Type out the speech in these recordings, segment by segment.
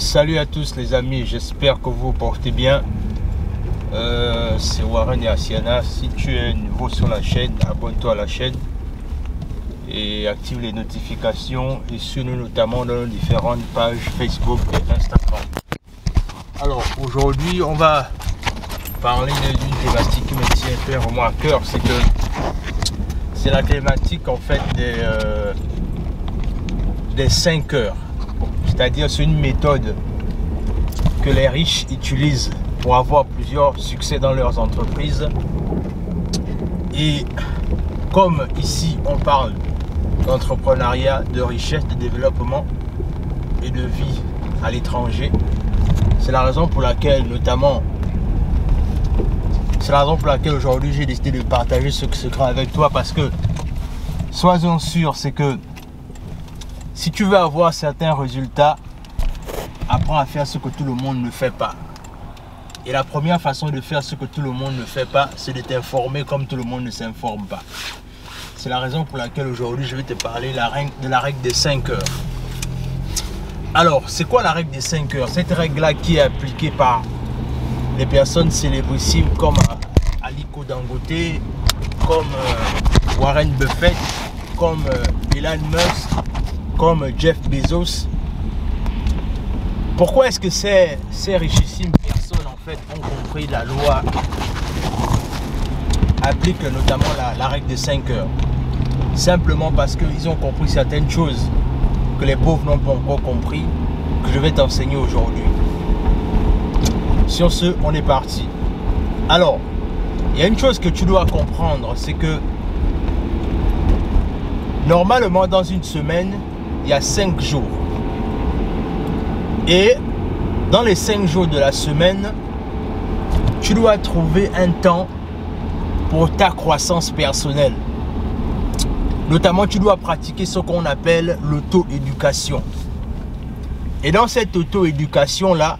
Salut, à tous les amis, j'espère que vous vous portez bien. Euh, c'est Warren et Asiana. Si tu es nouveau sur la chaîne, abonne-toi à la chaîne et active les notifications et suis-nous notamment dans nos différentes pages Facebook et Instagram. Alors aujourd'hui, on va parler d'une thématique qui me tient vraiment à cœur, c'est que c'est la thématique en fait des, euh, des 5 heures. C'est-à-dire c'est une méthode que les riches utilisent pour avoir plusieurs succès dans leurs entreprises. Et comme ici on parle d'entrepreneuriat, de richesse, de développement et de vie à l'étranger, c'est la raison pour laquelle notamment c'est la raison pour laquelle aujourd'hui j'ai décidé de partager ce secret avec toi parce que sois-en sûr, c'est que si tu veux avoir certains résultats, apprends à faire ce que tout le monde ne fait pas. Et la première façon de faire ce que tout le monde ne fait pas, c'est de t'informer comme tout le monde ne s'informe pas. C'est la raison pour laquelle aujourd'hui je vais te parler de la règle des 5 heures. Alors, c'est quoi la règle des 5 heures? Cette règle-là qui est appliquée par les personnes célébrissimes comme Aliko Dangote, comme euh, Warren Buffett, comme euh, Elon Musk, Jeff Bezos. Pourquoi est-ce que ces, ces richissimes personnes en fait ont compris la loi appliquent notamment la, règle de 5 heures? Simplement parce qu'ils ont compris certaines choses que les pauvres n'ont pas encore compris, que je vais t'enseigner aujourd'hui. Sur ce, on est parti. Alors, il y a une chose que tu dois comprendre, c'est que normalement dans une semaine, il y a cinq jours. Et dans les cinq jours de la semaine, tu dois trouver un temps pour ta croissance personnelle. Notamment, tu dois pratiquer ce qu'on appelle l'auto-éducation. Et dans cette auto-éducation-là,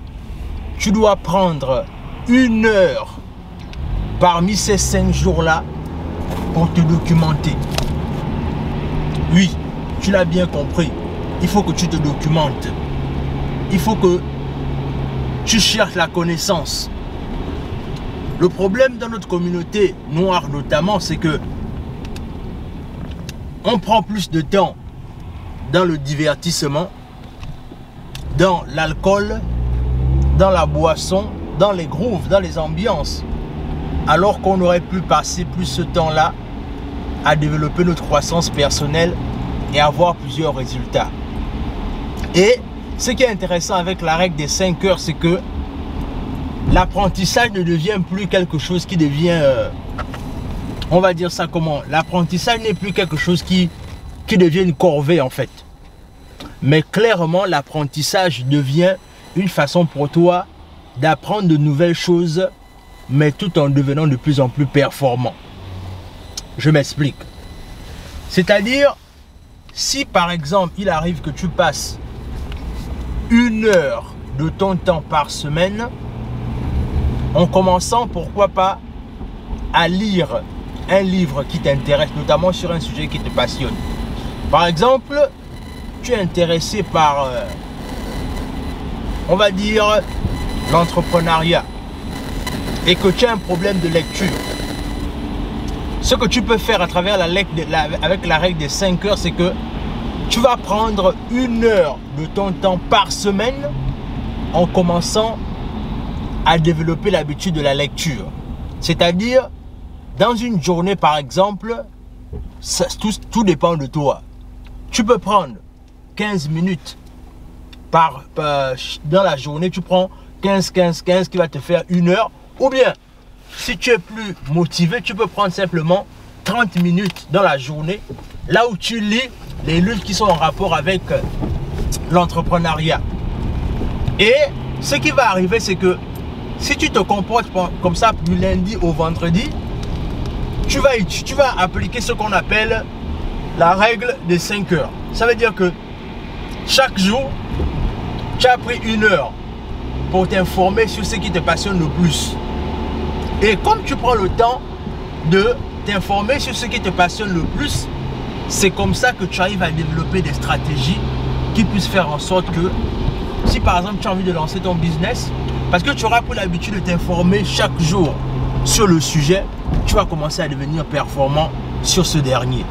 tu dois prendre une heure parmi ces cinq jours-là pour te documenter. Oui, tu l'as bien compris. Il faut que tu te documentes. Il faut que tu cherches la connaissance. Le problème dans notre communauté noire notamment, c'est que on prend plus de temps dans le divertissement, dans l'alcool, dans la boisson, dans les grooves, dans les ambiances, alors qu'on aurait pu passer plus ce temps-là à développer notre croissance personnelle et avoir plusieurs résultats. Et ce qui est intéressant avec la règle des 5 heures, c'est que l'apprentissage ne devient plus quelque chose qui devient, euh, on va dire ça comment, l'apprentissage n'est plus quelque chose qui, qui devient une corvée en fait. Mais clairement, l'apprentissage devient une façon pour toi d'apprendre de nouvelles choses, mais tout en devenant de plus en plus performant. Je m'explique. C'est-à-dire, si par exemple, il arrive que tu passes une heure de ton temps par semaine, en commençant, pourquoi pas, à lire un livre qui t'intéresse, notamment sur un sujet qui te passionne. Par exemple, tu es intéressé par, euh, on va dire, l'entrepreneuriat et que tu as un problème de lecture. Ce que tu peux faire à travers la, avec la règle des 5 heures, c'est que tu vas prendre une heure de ton temps par semaine en commençant à développer l'habitude de la lecture. C'est-à-dire, dans une journée par exemple, tout, dépend de toi. Tu peux prendre 15 minutes par, dans la journée, tu prends 15, 15, 15 qui va te faire une heure. Ou bien, si tu es plus motivé, tu peux prendre simplement 30 minutes dans la journée, là où tu lis les livres qui sont en rapport avec euh, l'entrepreneuriat. Et ce qui va arriver, c'est que si tu te comportes comme ça du lundi au vendredi, tu vas, tu vas appliquer ce qu'on appelle la règle des 5 heures. Ça veut dire que chaque jour, tu as pris une heure pour t'informer sur ce qui te passionne le plus. Et comme tu prends le temps de t'informer sur ce qui te passionne le plus, c'est comme ça que tu arrives à développer des stratégies qui puissent faire en sorte que si par exemple tu as envie de lancer ton business, parce que tu auras pour l'habitude de t'informer chaque jour sur le sujet, tu vas commencer à devenir performant sur ce dernier.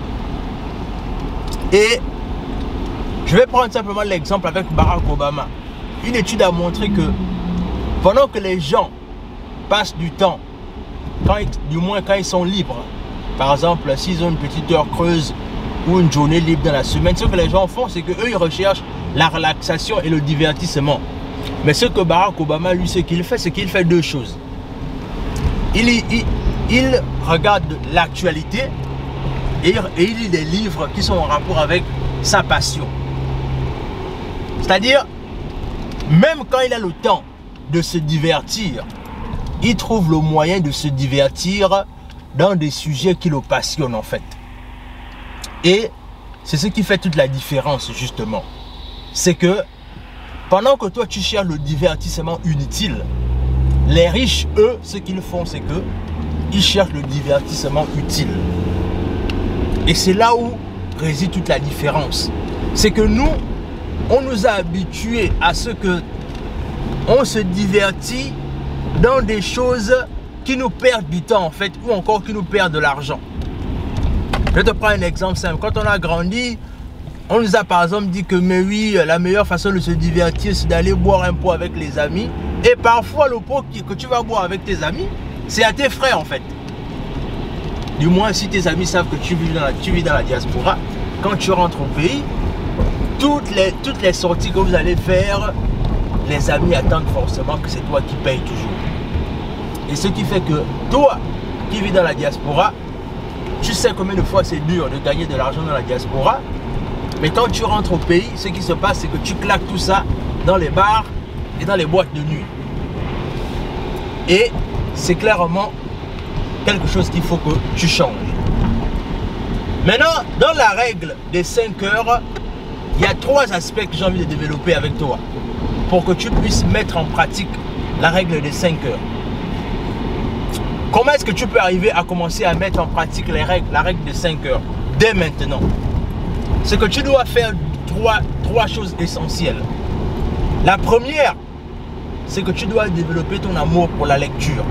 Et je vais prendre simplement l'exemple avec Barack Obama. Une étude a montré que pendant que les gens passent du temps, quand du moins quand ils sont libres, par exemple s'ils ont une petite heure creuse ou une journée libre dans la semaine, ce que les gens font, c'est qu'eux, ils recherchent la relaxation et le divertissement. Mais ce que Barack Obama, lui, ce qu'il fait, c'est qu'il fait deux choses. Il, il, regarde l'actualité et, et il lit des livres qui sont en rapport avec sa passion. C'est-à-dire, même quand il a le temps de se divertir, il trouve le moyen de se divertir dans des sujets qui le passionnent en fait. Et c'est ce qui fait toute la différence justement. C'est que pendant que toi tu cherches le divertissement inutile, les riches, eux, ce qu'ils font, c'est que ils cherchent le divertissement utile. Et c'est là où réside toute la différence. C'est que nous, on nous a habitués à ce que on se divertit dans des choses qui nous perdent du temps en fait, ou encore qui nous perdent de l'argent. Je te prends un exemple simple. Quand on a grandi, on nous a par exemple dit que mais oui, la meilleure façon de se divertir, c'est d'aller boire un pot avec les amis. Et parfois, le pot que tu vas boire avec tes amis, c'est à tes frères en fait. Du moins, si tes amis savent que tu vis dans la, dans la diaspora, quand tu rentres au pays, toutes les, toutes les sorties que vous allez faire, les amis attendent forcément que c'est toi qui payes toujours. Et ce qui fait que toi, qui vis dans la diaspora, tu sais combien de fois c'est dur de gagner de l'argent dans la diaspora. Mais quand tu rentres au pays, ce qui se passe, c'est que tu claques tout ça dans les bars et dans les boîtes de nuit. Et c'est clairement quelque chose qu'il faut que tu changes. Maintenant, dans la règle des 5 heures, il y a trois aspects que j'ai envie de développer avec toi pour que tu puisses mettre en pratique la règle des 5 heures. Comment est-ce que tu peux arriver à commencer à mettre en pratique les règles, la règle des 5 heures dès maintenant? C'est que tu dois faire trois, trois choses essentielles. La première, c'est que tu dois développer ton amour pour la lecture.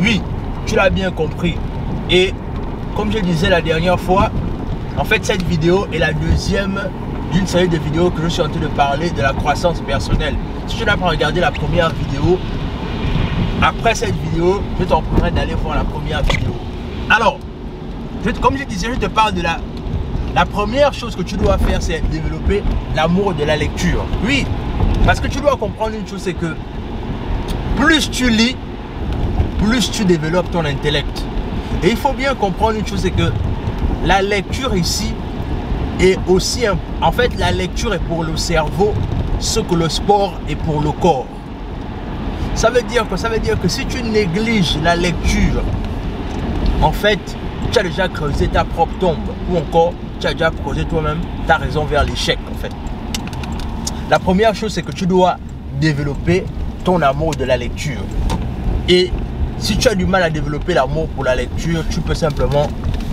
Oui, tu l'as bien compris. Et comme je disais la dernière fois, en fait, cette vidéo est la deuxième d'une série de vidéos que je suis en train de parler de la croissance personnelle. Si tu n'as pas regardé la première vidéo, après cette vidéo, je t'en prendrai d'aller voir la première vidéo. Alors, comme je disais, je te parle de la... La première chose que tu dois faire, c'est développer l'amour de la lecture. Oui, parce que tu dois comprendre une chose, c'est que plus tu lis, plus tu développes ton intellect. Et il faut bien comprendre une chose, c'est que la lecture ici est aussi... En fait, la lecture est pour le cerveau ce que le sport est pour le corps. Ça veut dire que si tu négliges la lecture, en fait, tu as déjà creusé ta propre tombe ou encore tu as déjà creusé toi-même ta raison vers l'échec en fait. La première chose c'est que tu dois développer ton amour de la lecture. Et si tu as du mal à développer l'amour pour la lecture, tu peux simplement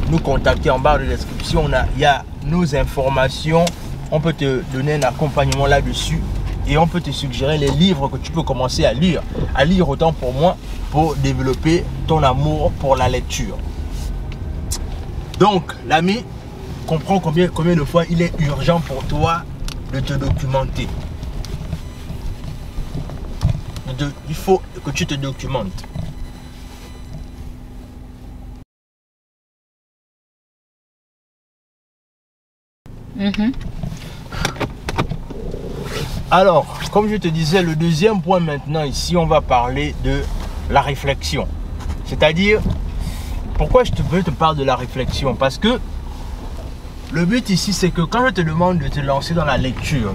nous contacter en barre de description. Il y a nos informations. On peut te donner un accompagnement là-dessus et on peut te suggérer les livres que tu peux commencer à lire. À lire autant pour moi pour développer ton amour pour la lecture. Donc, l'ami, comprends combien, combien de fois il est urgent pour toi de te documenter. il faut que tu te documentes. Mm-hmm. Alors, comme je te disais, le deuxième point maintenant, ici, on va parler de la réflexion. C'est-à-dire, pourquoi je te veux te parler de la réflexion? Parce que le but ici, c'est que quand je te demande de te lancer dans la lecture,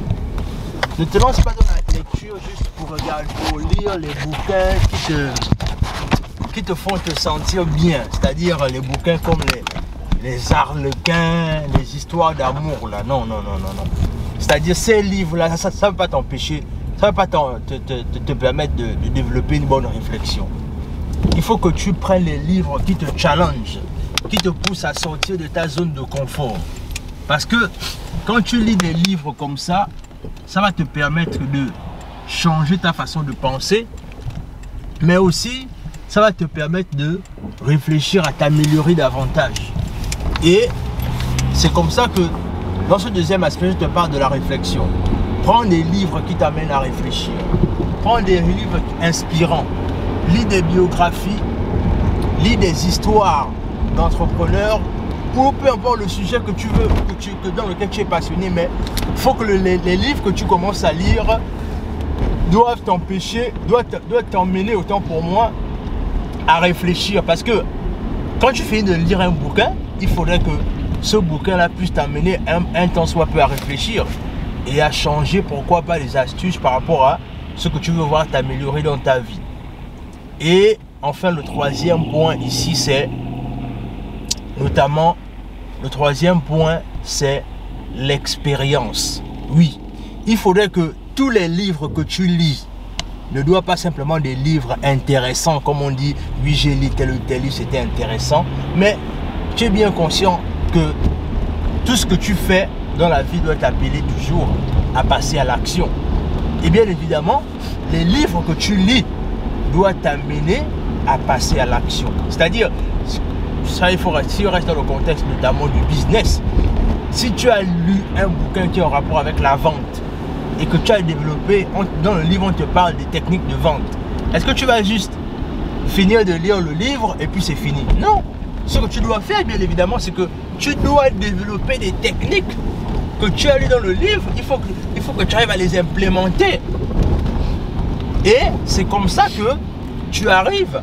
ne te lance pas dans la lecture juste pour regarder, lire les bouquins qui te, qui te font te sentir bien. C'est-à-dire les bouquins comme les, les arlequins, les histoires d'amour là. Non, non, non, non, non. C'est-à-dire ces livres-là, ça ne va pas t'empêcher, ça ne va pas te, permettre de, développer une bonne réflexion. Il faut que tu prennes les livres qui te challenge, qui te poussent à sortir de ta zone de confort. Parce que quand tu lis des livres comme ça, ça va te permettre de changer ta façon de penser, mais aussi ça va te permettre de réfléchir à t'améliorer davantage. Et c'est comme ça que dans ce deuxième aspect, je te parle de la réflexion. Prends des livres qui t'amènent à réfléchir. Prends des livres inspirants. Lis des biographies. Lis des histoires d'entrepreneurs ou peu importe le sujet que tu veux, que dans lequel tu es passionné, mais il faut que les, livres que tu commences à lire doivent t'empêcher, doivent t'emmener autant pour moi à réfléchir. Parce que quand tu finis de lire un bouquin, il faudrait que ce bouquin-là puisse t'amener un, un temps soit peu à réfléchir et à changer, pourquoi pas, les astuces par rapport à ce que tu veux voir t'améliorer dans ta vie. Et enfin, le troisième point ici, c'est notamment, le troisième point, c'est l'expérience. Oui, il faudrait que tous les livres que tu lis ne doivent pas simplement des livres intéressants, comme on dit, oui, j'ai lu tel ou tel livre, c'était intéressant, mais tu es bien conscient que tout ce que tu fais dans la vie doit t'appeler toujours à passer à l'action. Et bien évidemment, les livres que tu lis doivent t'amener à passer à l'action. C'est-à-dire, ça il faut si on reste dans le contexte notamment du business, si tu as lu un bouquin qui est en rapport avec la vente et que tu as développé, dans le livre on te parle des techniques de vente, est-ce que tu vas juste finir de lire le livre et puis c'est fini? Non. Ce que tu dois faire, bien évidemment, c'est que tu dois développer des techniques que tu as lues dans le livre. Il faut que, il faut que tu arrives à les implémenter. Et c'est comme ça que tu arrives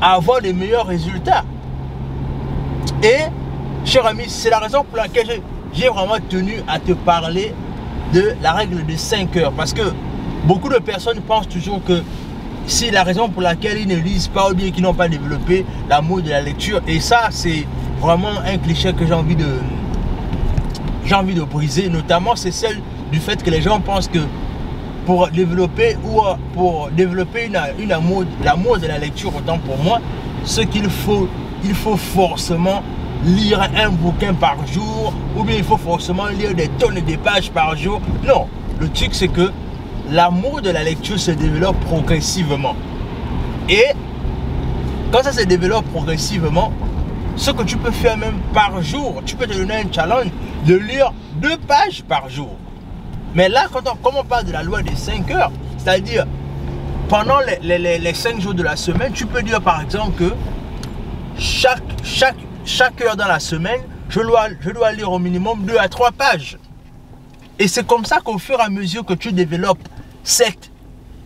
à avoir les meilleurs résultats. Et, cher ami, c'est la raison pour laquelle j'ai vraiment tenu à te parler de la règle de 5 heures. Parce que beaucoup de personnes pensent toujours que c'est la raison pour laquelle ils ne lisent pas ou bien qu'ils n'ont pas développé l'amour de la lecture. Et ça, c'est vraiment un cliché que j'ai envie de j'ai envie de briser. Notamment, c'est celle du fait que les gens pensent que pour développer ou pour développer une, amour, l'amour de la lecture, autant pour moi, ce qu'il faut, il faut forcément lire un bouquin par jour ou bien il faut forcément lire des tonnes de pages par jour. Non, le truc c'est que l'amour de la lecture se développe progressivement. Et quand ça se développe progressivement, ce que tu peux faire même par jour, tu peux te donner un challenge de lire deux pages par jour. Mais là, quand on, comme on parle de la loi des 5 heures, c'est-à-dire pendant les, les, 5 jours de la semaine, tu peux dire par exemple que chaque heure dans la semaine, je dois, je dois lire au minimum 2 à 3 pages. Et c'est comme ça qu'au fur et à mesure que tu développes cette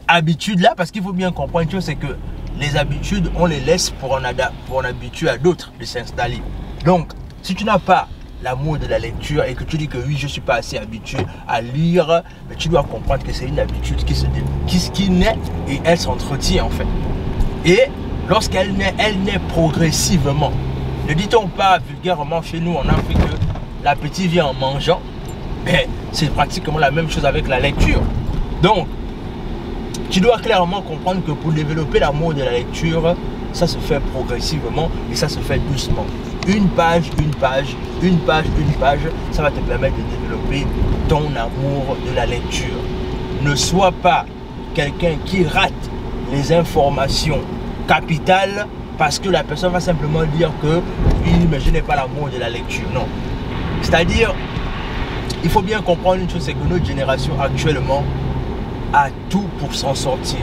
habitude-là, parce qu'il faut bien comprendre une chose, c'est que les habitudes, on les laisse pour en, pour habituer à d'autres de s'installer. Donc, si tu n'as pas l'amour de la lecture et que tu dis que oui, je ne suis pas assez habitué à lire, mais tu dois comprendre que c'est une habitude qui, naît et elle s'entretient en fait. Et lorsqu'elle naît, elle naît progressivement. Ne dit-on pas vulgairement chez nous en Afrique que l'appétit vient en mangeant? Mais c'est pratiquement la même chose avec la lecture. Donc, tu dois clairement comprendre que pour développer l'amour de la lecture, ça se fait progressivement et ça se fait doucement. Une page, une page, une page, une page, ça va te permettre de développer ton amour de la lecture. Ne sois pas quelqu'un qui rate les informations capitales parce que la personne va simplement dire que oui, mais je n'ai pas l'amour de la lecture. Non. C'est-à-dire, il faut bien comprendre une chose, c'est que notre génération actuellement a tout pour s'en sortir.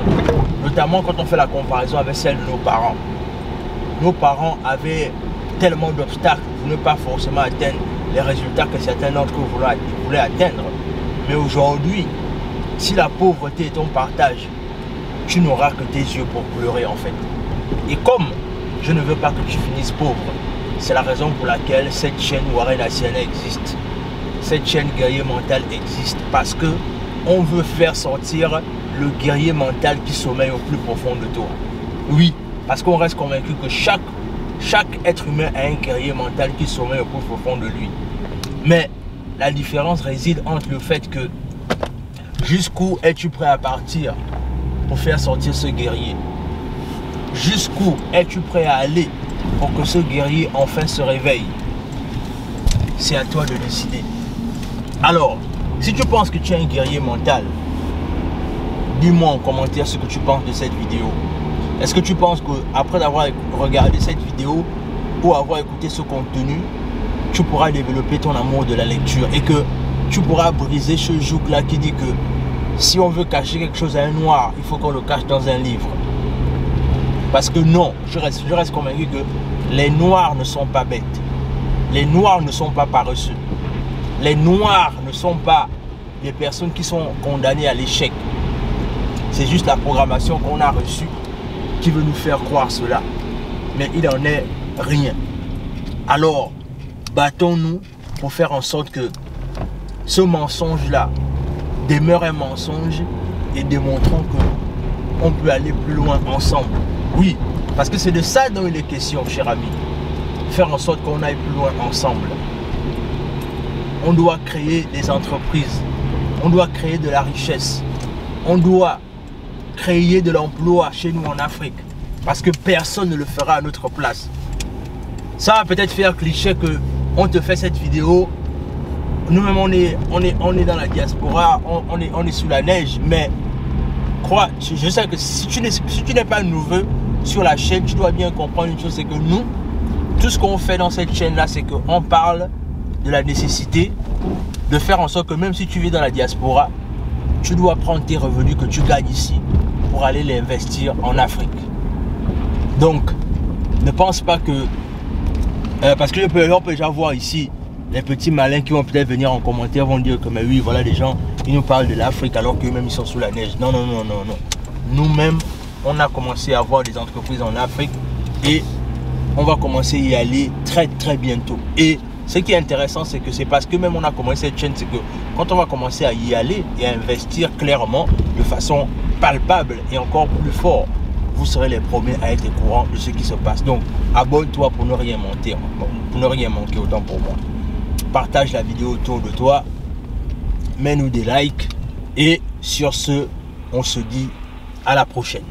Notamment quand on fait la comparaison avec celle de nos parents. Nos parents avaient tellement d'obstacles pour ne pas forcément atteindre les résultats que certains d'entre eux voulaient atteindre. Mais aujourd'hui, si la pauvreté est ton partage, tu n'auras que tes yeux pour pleurer en fait. Et comme je ne veux pas que tu finisses pauvre, c'est la raison pour laquelle cette chaîne Warren Asiana existe. Cette chaîne guerrier mental existe parce que on veut faire sortir le guerrier mental qui sommeille au plus profond de toi. Oui, parce qu'on reste convaincu que chaque, être humain a un guerrier mental qui sommeille au plus profond de lui. Mais la différence réside entre le fait que jusqu'où es-tu prêt à partir pour faire sortir ce guerrier? Jusqu'où es-tu prêt à aller pour que ce guerrier enfin se réveille? C'est à toi de décider. Alors, Si tu penses que tu es un guerrier mental, dis-moi en commentaire ce que tu penses de cette vidéo. Est-ce que tu penses qu'après avoir regardé cette vidéo ou avoir écouté ce contenu, tu pourras développer ton amour de la lecture et que tu pourras briser ce joug-là qui dit que si on veut cacher quelque chose à un noir, il faut qu'on le cache dans un livre? Parce que non, je reste, je reste convaincu que les noirs ne sont pas bêtes. Les noirs ne sont pas paresseux. Les noirs ne sont pas des personnes qui sont condamnées à l'échec. C'est juste la programmation qu'on a reçue qui veut nous faire croire cela. Mais il n'en est rien. Alors, battons-nous pour faire en sorte que ce mensonge-là demeure un mensonge et démontrons que on peut aller plus loin ensemble. Oui, parce que c'est de ça dont il est question, cher ami. Faire en sorte qu'on aille plus loin ensemble. On doit créer des entreprises. On doit créer de la richesse. On doit créer de l'emploi chez nous en Afrique. Parce que personne ne le fera à notre place. Ça va peut-être faire cliché que on te fait cette vidéo. Nous-mêmes, on est, dans la diaspora, on, est, sous la neige. Mais crois, je, sais que si tu n'es pas nouveau sur la chaîne, tu dois bien comprendre une chose, c'est que nous, tout ce qu'on fait dans cette chaîne-là, c'est qu'on parle de la nécessité de faire en sorte que même si tu vis dans la diaspora, tu dois prendre tes revenus que tu gagnes ici pour aller les investir en Afrique. Donc, ne pense pas que... Euh, parce que on peut déjà voir ici les petits malins qui vont peut-être venir en commentaire vont dire que mais oui, voilà des gens, ils nous parlent de l'Afrique alors qu'eux-mêmes ils sont sous la neige. Non, non, non, non, non. Nous-mêmes, on a commencé à avoir des entreprises en Afrique et on va commencer à y aller très très bientôt. Et ce qui est intéressant, c'est que c'est parce que même on a commencé cette chaîne, c'est que quand on va commencer à y aller et à investir clairement, de façon palpable et encore plus fort, vous serez les premiers à être au courant de ce qui se passe. Donc, abonne-toi pour ne rien manquer, pour ne rien manquer autant pour moi. Partage la vidéo autour de toi, mets-nous des likes et sur ce, on se dit à la prochaine.